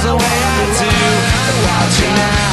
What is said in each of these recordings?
miles away I do. Watching now.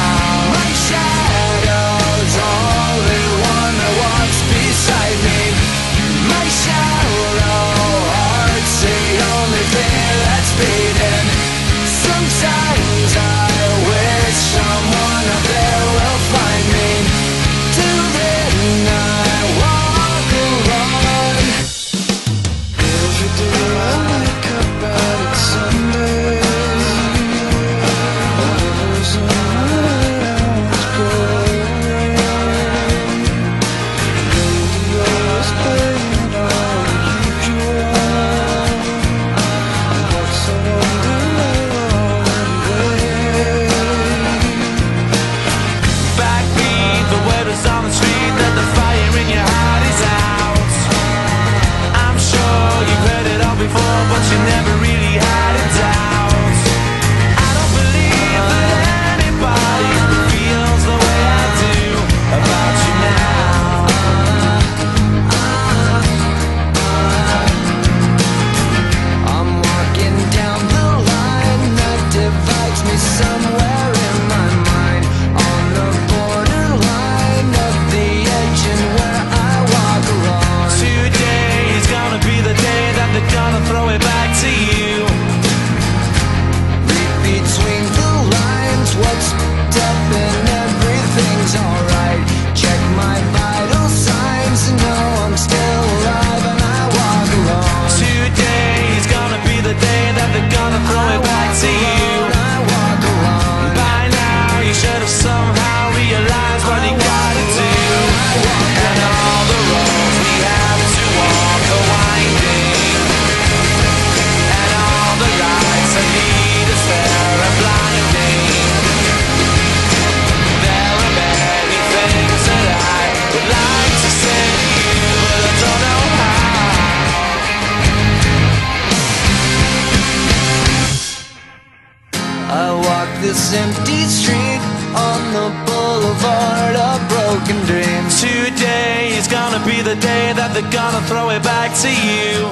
Empty street on the boulevard of broken dreams. Today is gonna be the day that they're gonna throw it back to you.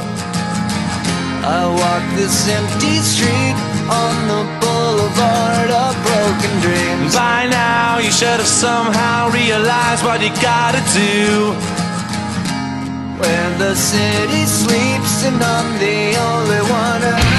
I walk this empty street on the boulevard of broken dreams. By now, you should have somehow realized what you gotta do. Where the city sleeps and I'm the only one